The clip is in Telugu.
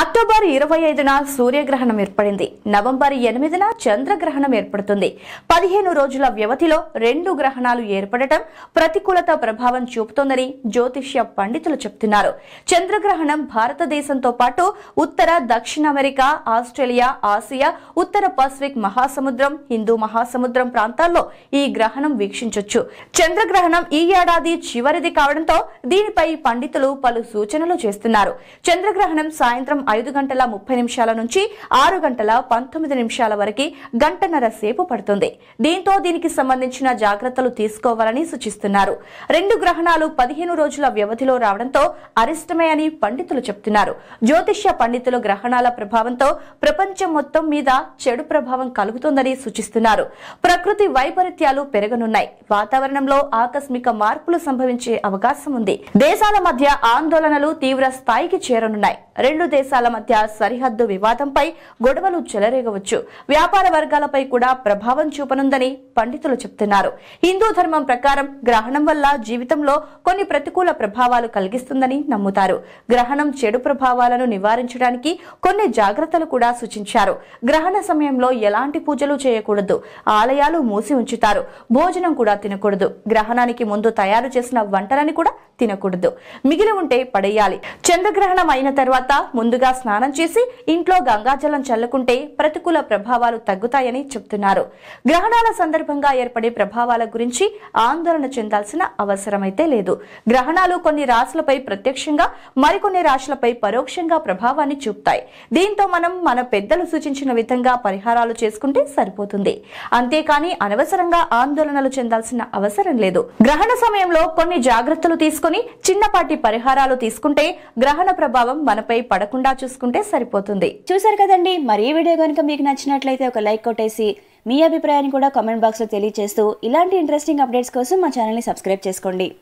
అక్టోబర్ ఇరవై ఐదున సూర్యగ్రహణం ఏర్పడింది. నవంబర్ ఎనిమిదిన చంద్రగ్రహణం ఏర్పడుతుంది. పదిహేను రోజుల వ్యవధిలో రెండు గ్రహణాలు ఏర్పడటం ప్రతికూలత ప్రభావం చూపుతోందని జ్యోతిష్య పండితులు చెప్తున్నారు. చంద్రగ్రహణం భారతదేశంతో పాటు ఉత్తర దక్షిణ అమెరికా ఆస్ట్రేలియా ఆసియా ఉత్తర పసిఫిక్ మహాసముద్రం హిందూ మహాసముద్రం ప్రాంతాల్లో ఈ గ్రహణం వీక్షించొచ్చు. చంద్రగ్రహణం ఈ ఏడాది చివరిది కావడంతో దీనిపై పండితులు పలు సూచనలు చేస్తున్నారు. చంద్రగ్రహణం సాయంత్రం ఐదు గంటల ముప్పై నిమిషాల నుంచి ఆరు గంటల పంతొమ్మిది నిమిషాల వరకు గంటన్నర సేపు పడుతుంది. దీంతో దీనికి సంబంధించిన జాగ్రత్తలు తీసుకోవాలని సూచిస్తున్నారు. రెండు గ్రహణాలు పదిహేను రోజుల వ్యవధిలో రావడంతో అరిష్టమే అని పండితులు చెప్తున్నారు. జ్యోతిష్య పండితులు గ్రహణాల ప్రభావంతో ప్రపంచం మొత్తం మీద చెడు ప్రభావం కలుగుతుందని సూచిస్తున్నారు. ప్రకృతి వైపరీత్యాలు పెరగనున్నాయి. వాతావరణంలో ఆకస్మిక మార్పులు సంభవించే అవకాశం ఉంది. దేశాల మధ్య ఆందోళనలు తీవ్ర స్థాయికి చేరనున్నాయి. రెండు దేశాల మధ్య సరిహద్దు వివాదంపై గొడవలు చెలరేగవచ్చు. వ్యాపార వర్గాలపై కూడా ప్రభావం చూపనుందని పండితులు చెప్తున్నారు. హిందూ ధర్మం ప్రకారం గ్రహణం వల్ల జీవితంలో కొన్ని ప్రతికూల ప్రభావాలు కలిగిస్తుందని నమ్ముతారు. గ్రహణం చెడు ప్రభావాలను నివారించడానికి కొన్ని జాగ్రత్తలు కూడా సూచించారు. గ్రహణ సమయంలో ఎలాంటి పూజలు చేయకూడదు. ఆలయాలు మూసి ఉంచుతారు. భోజనం కూడా తినకూడదు. గ్రహణానికి ముందు తయారు చేసిన వంటలని కూడా తినకూడదు. మిగిలి ఉంటే పడేయాలి. చంద్రగ్రహణం అయిన తర్వాత ముందుగా స్నానం చేసి ఇంట్లో గంగాజలం చల్లుకుంటే ప్రతికూల ప్రభావాలు తగ్గుతాయని చెప్తున్నారు. గ్రహణాల సందర్భంగా ఏర్పడే ప్రభావాల గురించి ఆందోళన చెందాల్సిన అవసరమైతే లేదు. గ్రహణాలు కొన్ని రాశులపై ప్రత్యక్షంగా మరికొన్ని రాశులపై పరోక్షంగా ప్రభావాన్ని చూపుతాయి. దీంతో మనం మన పెద్దలు సూచించిన విధంగా పరిహారాలు చేసుకుంటే సరిపోతుంది. అంతేకాని అనవసరంగా ఆందోళనలు చెందాల్సిన అవసరం లేదు. గ్రహణ సమయంలో కొన్ని జాగ్రత్తలు తీసుకుని చిన్నపాటి పరిహారాలు తీసుకుంటే గ్రహణ ప్రభావం మనపై పడకుండా చూసుకుంటే సరిపోతుంది. చూసారు కదండి? మరి ఈ వీడియో కనుక మీకు నచ్చినట్లయితే ఒక లైక్ కొట్టేసి మీ అభిప్రాయాన్ని కూడా కామెంట్ బాక్స్లో తెలియజేస్తూ ఇలాంటి ఇంట్రెస్టింగ్ అప్డేట్స్ కోసం మా ఛానల్ని సబ్స్క్రైబ్ చేసుకోండి.